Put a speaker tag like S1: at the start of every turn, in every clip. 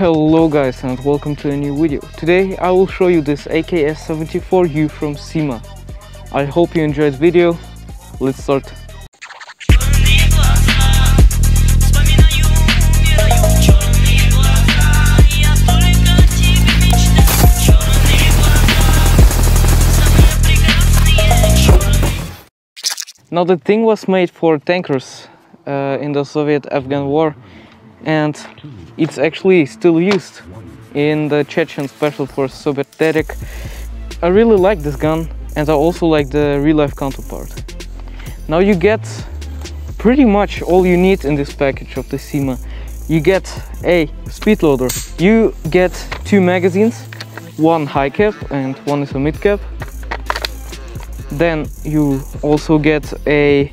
S1: Hello guys and welcome to a new video. Today I will show you this AKS-74U from CYMA. I hope you enjoyed video. Let's start Now the thing was made for tankers uh, in the Soviet-Afghan war and it's actually still used in the Chechen Special Force Soviet Terek. I really like this gun and I also like the real-life counterpart. Now you get pretty much all you need in this package of the CYMA. You get a speed loader, you get two magazines, one high cap and one is a mid cap. Then you also get a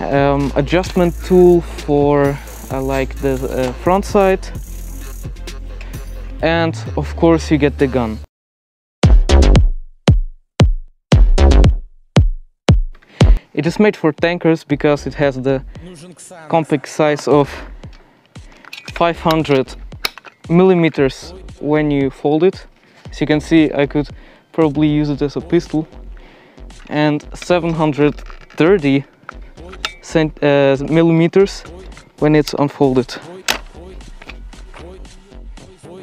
S1: um, adjustment tool for uh, like the uh, front side and of course you get the gun. It is made for tankers because it has the compact size of 500 millimeters when you fold it. As you can see I could probably use it as a pistol and 730 cent, uh, millimeters when it's unfolded.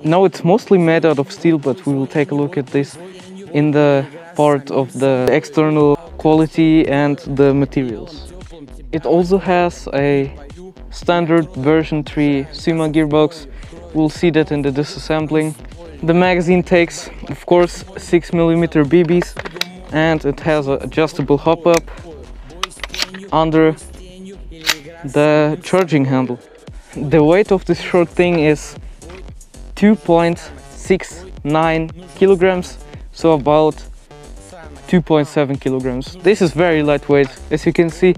S1: Now it's mostly made out of steel, but we will take a look at this in the part of the external quality and the materials. It also has a standard version 3 CYMA gearbox. We'll see that in the disassembling. The magazine takes, of course, 6mm BBs and it has an adjustable hop-up under the charging handle. The weight of this short thing is 2.69 kilograms, so about 2.7 kilograms. This is very lightweight. As you can see,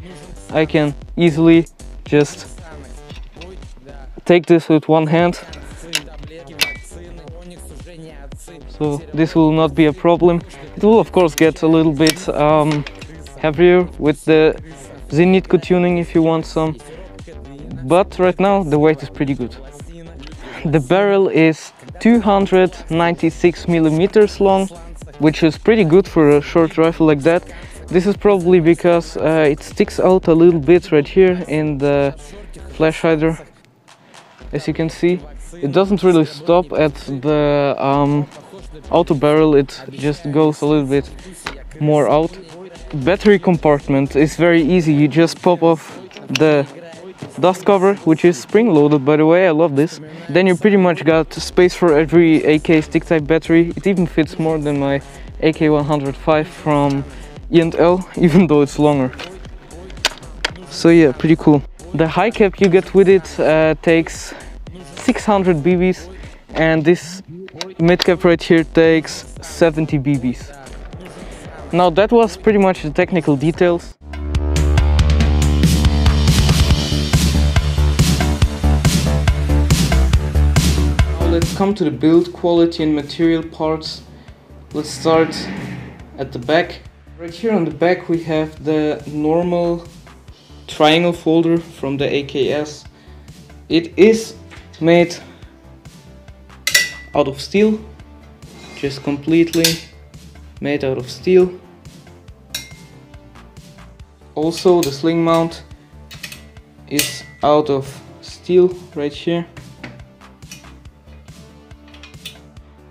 S1: I can easily just take this with one hand. So this will not be a problem. It will of course get a little bit um, heavier with the Zenitco tuning if you want some. But right now the weight is pretty good. The barrel is 296 millimeters long, which is pretty good for a short rifle like that. This is probably because uh, it sticks out a little bit right here in the flash hider. As you can see, it doesn't really stop at the um, auto barrel, it just goes a little bit more out. Battery compartment is very easy, you just pop off the dust cover, which is spring loaded by the way, I love this. Then you pretty much got space for every AK stick type battery. It even fits more than my AK105 from E&L, even though it's longer. So yeah, pretty cool. The high cap you get with it uh, takes 600 BBs and this mid cap right here takes 70 BBs. Now that was pretty much the technical details. Now let's come to the build quality and material parts. Let's start at the back. Right here on the back we have the normal triangle folder from the AKS. It is made out of steel, just completely made out of steel. Also the sling mount is out of steel right here.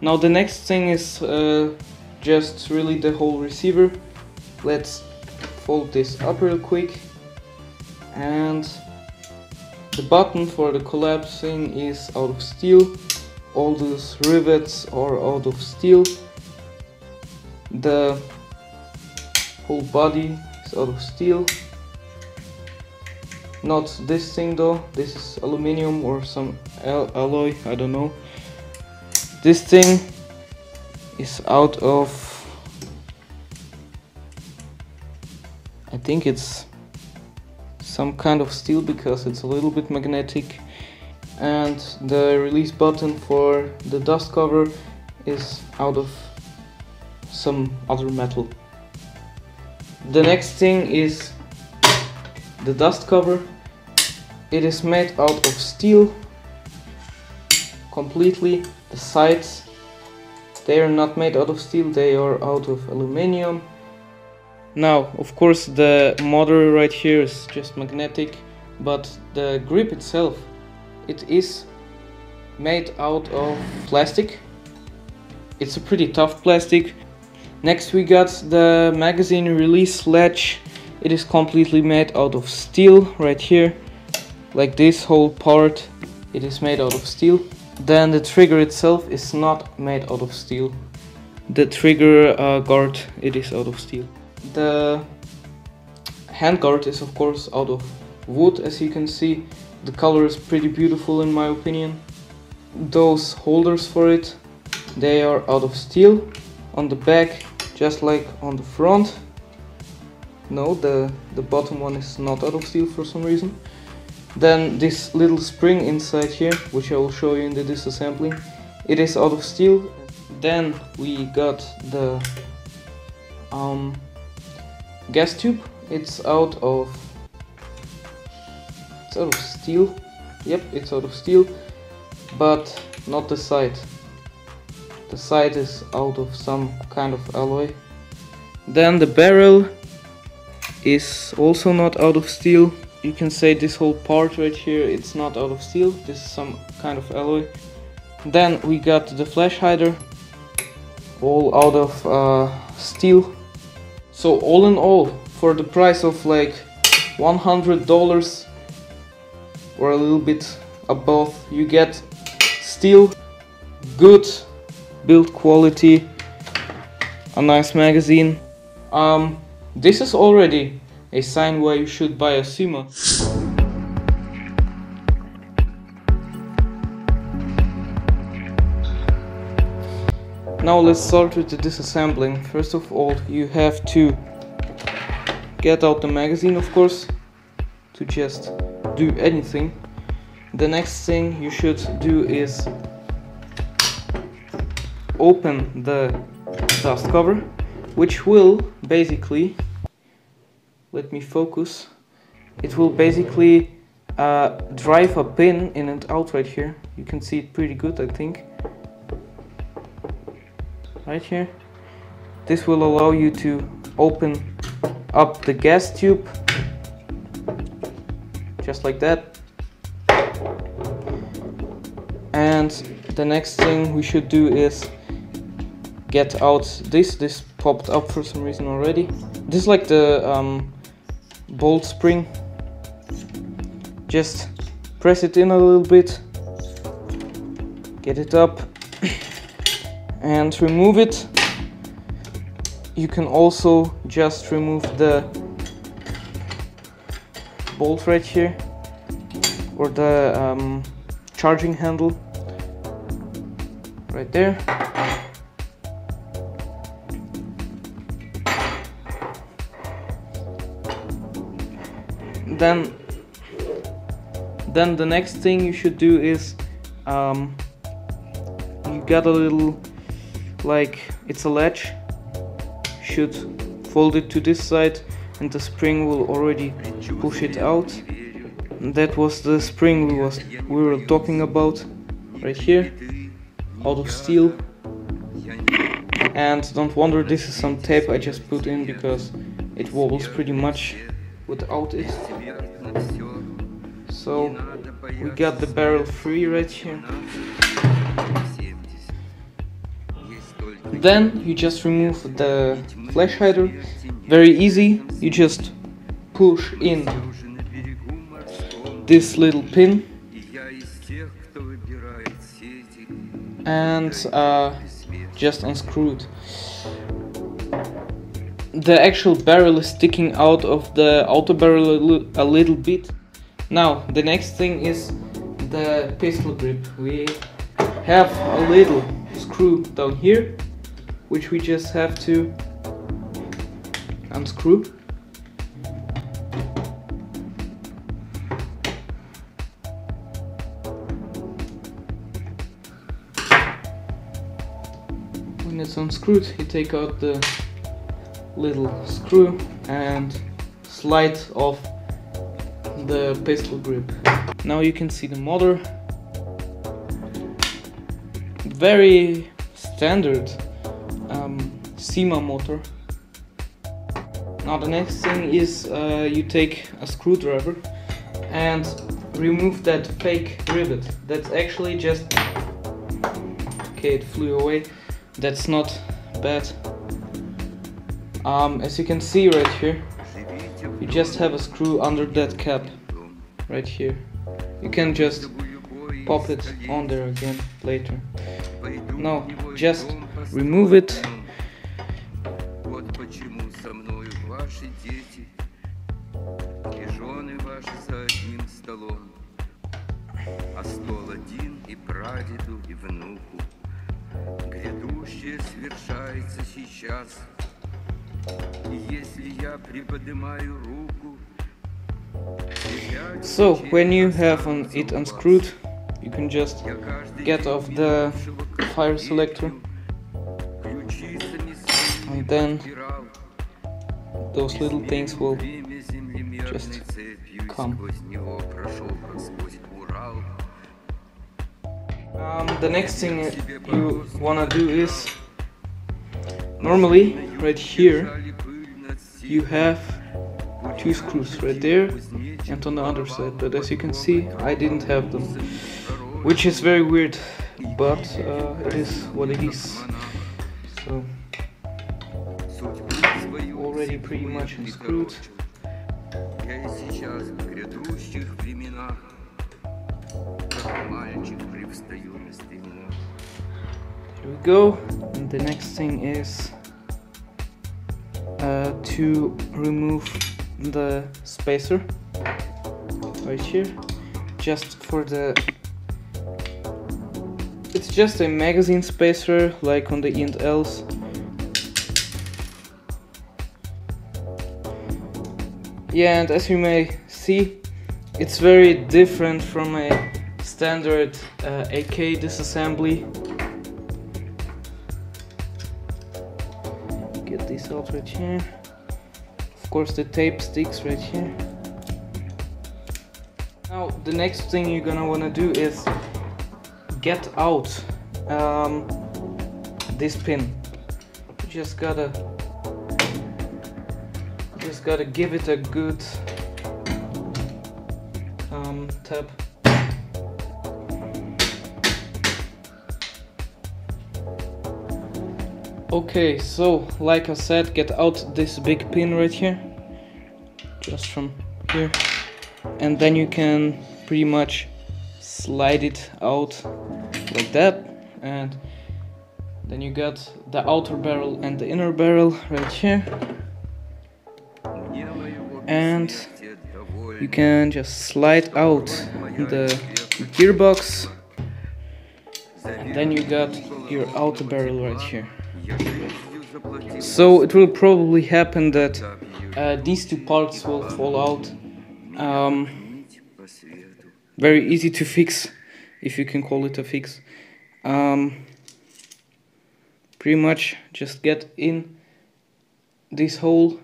S1: Now the next thing is uh, just really the whole receiver. Let's fold this up real quick and the button for the collapsing is out of steel. All those rivets are out of steel. The whole body is out of steel. Not this thing though, this is aluminium or some al alloy, I don't know. This thing is out of, I think it's some kind of steel because it's a little bit magnetic and the release button for the dust cover is out of some other metal. The next thing is the dust cover. It is made out of steel completely. The sides, they are not made out of steel, they are out of aluminium. Now, of course, the motor right here is just magnetic, but the grip itself, it is made out of plastic. It's a pretty tough plastic. Next we got the magazine release latch. It is completely made out of steel right here. Like this whole part, it is made out of steel. Then the trigger itself is not made out of steel. The trigger uh, guard, it is out of steel. The handguard is of course out of wood as you can see. The color is pretty beautiful in my opinion. Those holders for it, they are out of steel. On the back, just like on the front. No, the, the bottom one is not out of steel for some reason. Then this little spring inside here, which I will show you in the disassembly, it is out of steel. Then we got the um, gas tube. It's out of it's out of steel. Yep, it's out of steel, but not the side. The side is out of some kind of alloy. Then the barrel is also not out of steel. You can say this whole part right here, it's not out of steel. This is some kind of alloy. Then we got the flash hider, all out of uh, steel. So all in all, for the price of like $100 or a little bit above, you get steel, good build quality, a nice magazine. Um, this is already a sign why you should buy a CYMA. Now let's start with the disassembling. First of all, you have to get out the magazine, of course, to just do anything. The next thing you should do is open the dust cover, which will basically, let me focus, it will basically uh, drive a pin in and out right here. You can see it pretty good, I think. Right here. This will allow you to open up the gas tube, just like that. And the next thing we should do is get out this. This popped up for some reason already. This is like the um, bolt spring. Just press it in a little bit, get it up, and remove it. You can also just remove the bolt right here or the um, charging handle right there. Then, then the next thing you should do is um, you got a little like it's a latch. Should fold it to this side, and the spring will already push it out. And that was the spring we was we were talking about right here out of steel and don't wonder this is some tape I just put in because it wobbles pretty much without it so we got the barrel free right here then you just remove the flash hider very easy you just push in this little pin and uh, just unscrew it. The actual barrel is sticking out of the outer barrel a little bit. Now the next thing is the pistol grip. We have a little screw down here, which we just have to unscrew. when it's unscrewed you take out the little screw and slide off the pistol grip now you can see the motor very standard um, CYMA motor. Now the next thing is uh, you take a screwdriver and remove that fake rivet. That's actually just okay. It flew away. That's not bad. Um, as you can see right here, you just have a screw under that cap right here. You can just pop it on there again later. No, just remove it.
S2: А если я приподнимаю руку
S1: So, when you have on it unscrewed, you can just get off the fire selector and then those little things will just come. Um, the next thing you wanna do is normally right here you have two screws right there and on the other side but as you can see I didn't have them which is very weird but uh, it is what it is so already pretty much unscrewed Here we go. And the next thing is uh, to remove the spacer right here just for the it's just a magazine spacer like on the E and L's yeah and as you may see it's very different from a standard uh, AK disassembly. Get this out right here of course the tape sticks right here. Now the next thing you're gonna wanna do is get out um, this pin. You just gotta just gotta give it a good um, tap okay so like I said get out this big pin right here. Just from here. And then you can pretty much slide it out like that. And then you got the outer barrel and the inner barrel right here. And you can just slide out the gearbox. And then you got your outer barrel right here. So it will probably happen that uh, these two parts will fall out. Um, very easy to fix, if you can call it a fix. Um, pretty much just get in this hole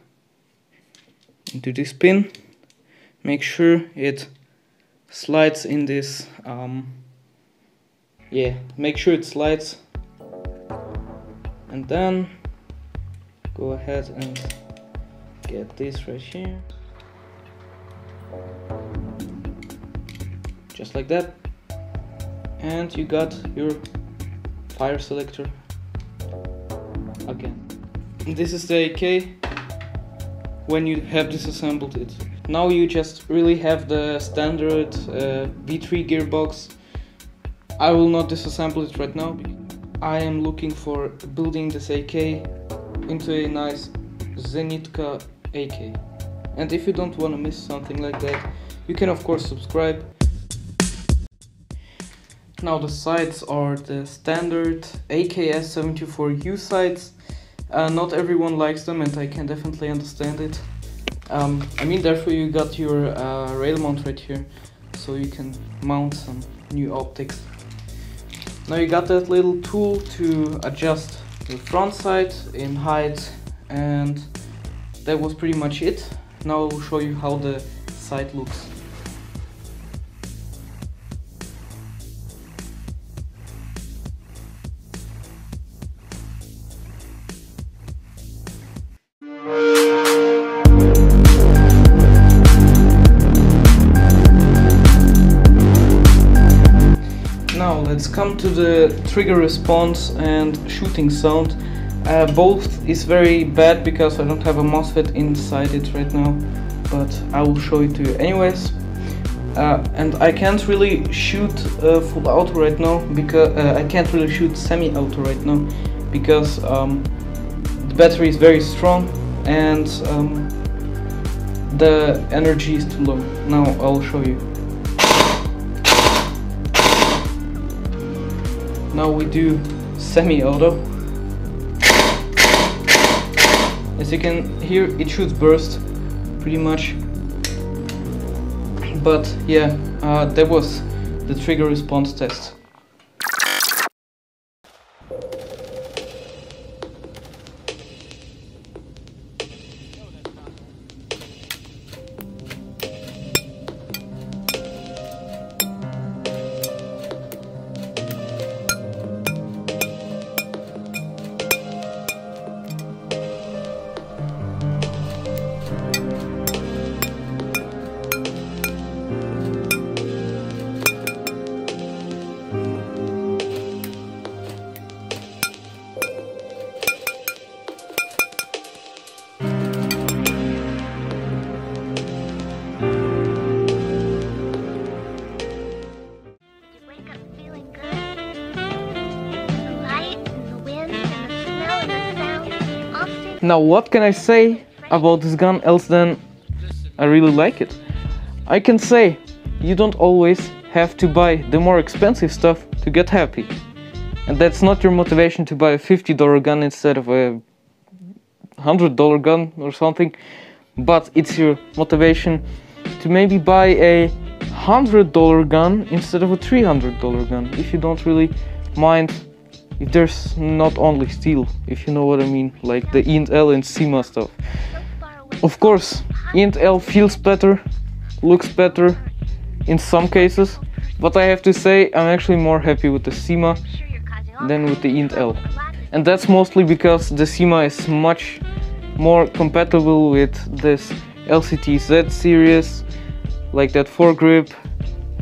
S1: into this pin. Make sure it slides in this, um, yeah, make sure it slides and then go ahead and get this right here. just like that. And you got your fire selector again. This is the AK when you have disassembled it. Now you just really have the standard uh, V3 gearbox. I will not disassemble it right now I am looking for building this AK into a nice Zenitco AK and if you don't want to miss something like that you can of course subscribe now the sights are the standard AKS74U sights. Uh, not everyone likes them and I can definitely understand it. Um, I mean therefore you got your uh, rail mount right here so you can mount some new optics. Now you got that little tool to adjust the front side in height and that was pretty much it. Now I will show you how the side looks. Let's come to the trigger response and shooting sound. Uh, both is very bad because I don't have a MOSFET inside it right now, but I will show it to you anyways. Uh, and I can't really shoot uh, full auto right now because uh, I can't really shoot semi auto right now because um, the battery is very strong and um, the energy is too low. Now I'll show you. Now we do semi-auto. As you can hear, it shoots burst pretty much. But yeah, uh, that was the trigger response test. Now what can I say about this gun else than I really like it? I can say you don't always have to buy the more expensive stuff to get happy. And that's not your motivation to buy a $50 gun instead of a $100 gun or something, but it's your motivation to maybe buy a $100 gun instead of a $300 gun if you don't really mind if there's not only steel, if you know what I mean, like the E&L and CYMA stuff. Of course, E&L feels better, looks better in some cases, but I have to say I'm actually more happy with the
S3: all
S1: than with the
S3: E&L.
S1: And that's mostly because the CYMA is much more compatible with this LCT Z series, like that foregrip,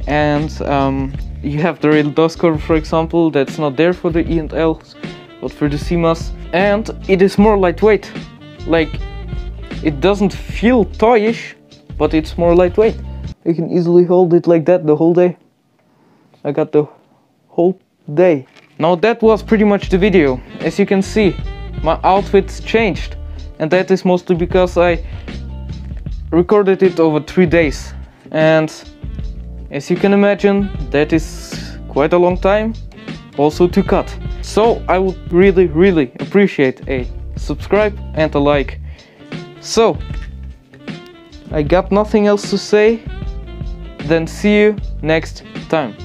S1: and um, you have the rail curve, for example, that's not there for the E and Ls, but for the CYMAs. And it is more lightweight, like it doesn't feel toyish, but it's more lightweight. You can easily hold it like that the whole day. I got the whole day. Now that was pretty much the video. As you can see, my outfit's changed. And that is mostly because I recorded it over three days. And as you can imagine, that is quite a long time also to cut. So I would really, really appreciate a subscribe and a like. So, I got nothing else to say. Then see you next time.